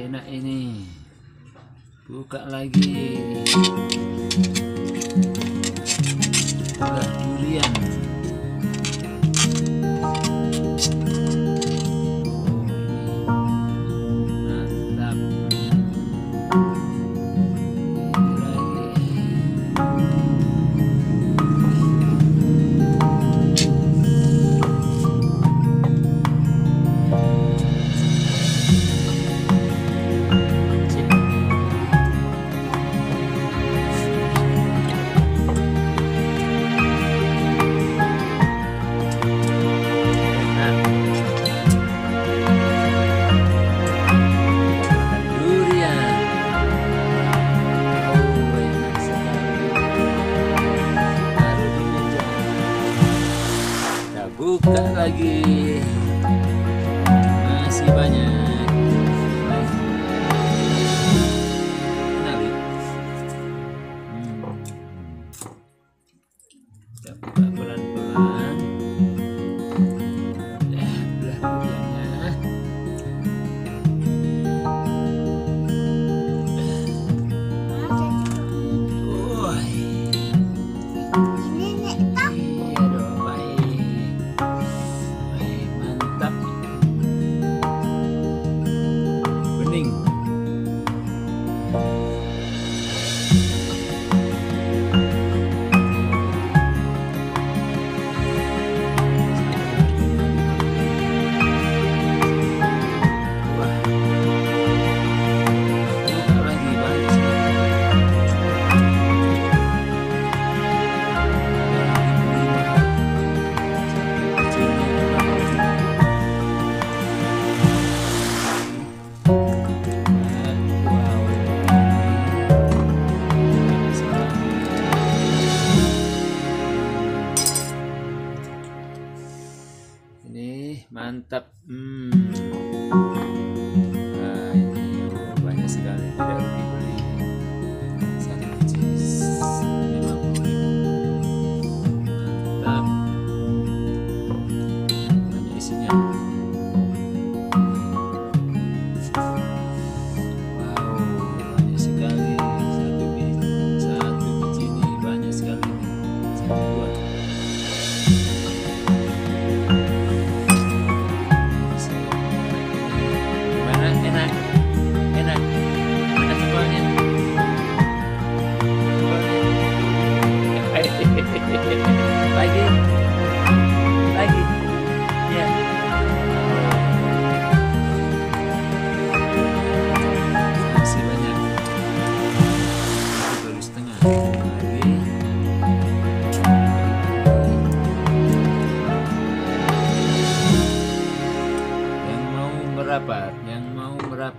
enak ini buka lagi Udah. bukan lagi. Masih banyak. mantap. Hmm.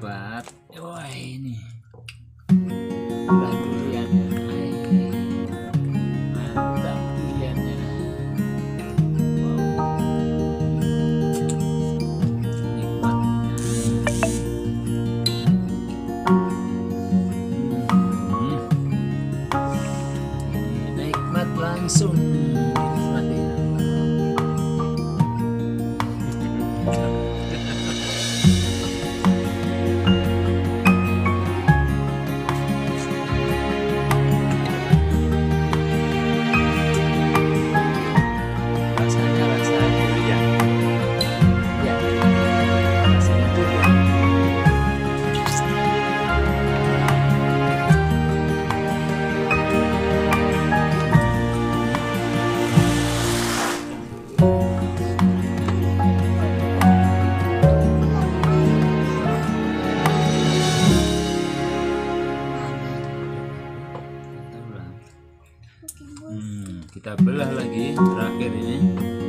sahabat. kita belah lagi terakhir ini.